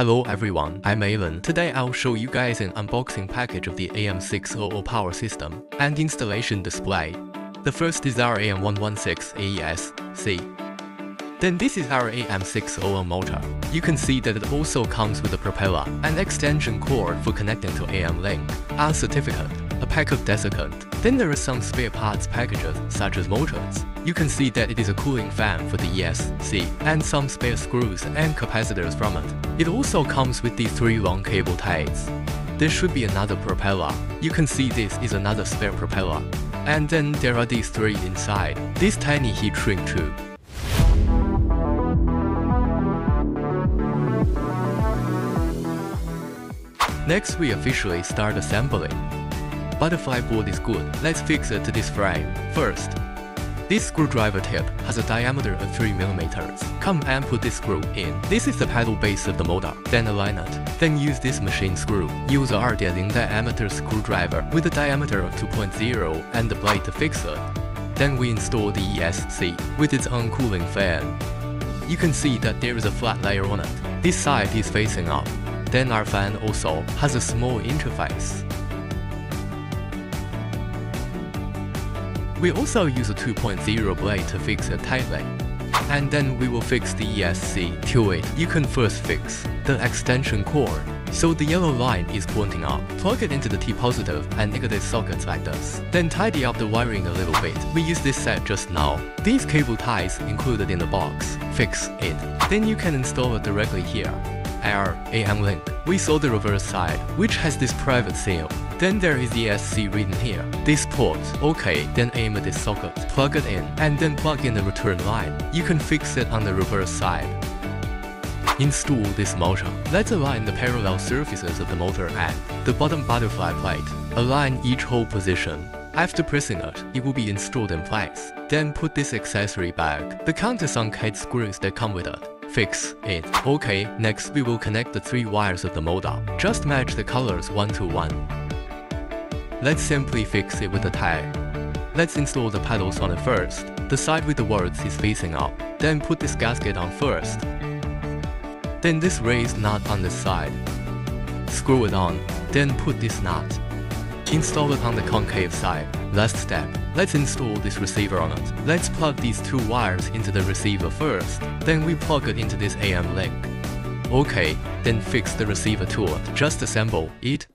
Hello everyone, I'm Alan. Today I'll show you guys an unboxing package of the AM600 power system and installation display. The first is our AM116A ESC. Then this is our AM600 motor. You can see that it also comes with a propeller, an extension cord for connecting to AM link, a certificate, pack of desiccant. Then there are some spare parts packages such as motors. You can see that it is a cooling fan for the ESC and some spare screws and capacitors from it. It also comes with these three long cable ties. There should be another propeller. You can see this is another spare propeller. And then there are these three inside, this tiny heat shrink tube. Next we officially start assembling. Butterfly board is good, let's fix it to this frame. First, this screwdriver tip has a diameter of 3mm. Come and put this screw in. This is the paddle base of the motor. Then align it. Then use this machine screw. Use a 2.0 diameter screwdriver with a diameter of 2.0 and the blade to fix it. Then we install the ESC with its own cooling fan. You can see that there is a flat layer on it. This side is facing up. Then our fan also has a small interface. We also use a 2.0 blade to fix it tightly. And then we will fix the ESC to it. You can first fix the extension cord. So the yellow line is pointing up. Plug it into the T positive and negative sockets like this. Then tidy up the wiring a little bit. We use this set just now. These cable ties included in the box. Fix it. Then you can install it directly here. Our AM link. We saw the reverse side, which has this private seal. Then there is the ESC written here. This port, okay, then aim at this socket, plug it in, and then plug in the return line. You can fix it on the reverse side. Install this motor. Let's align the parallel surfaces of the motor and the bottom butterfly plate. Align each hole position. After pressing it, it will be installed in place. Then put this accessory back. The countersunk head screws that come with it. Fix it. Okay, next we will connect the three wires of the motor. Just match the colors one to one. Let's simply fix it with a tag. Let's install the pedals on it first. The side with the words is facing up. Then put this gasket on first. Then this raised nut on the side. Screw it on. Then put this nut. Install it on the concave side. Last step, let's install this receiver on it. Let's plug these two wires into the receiver first, then we plug it into this AM link. Okay, then fix the receiver to it. Just assemble it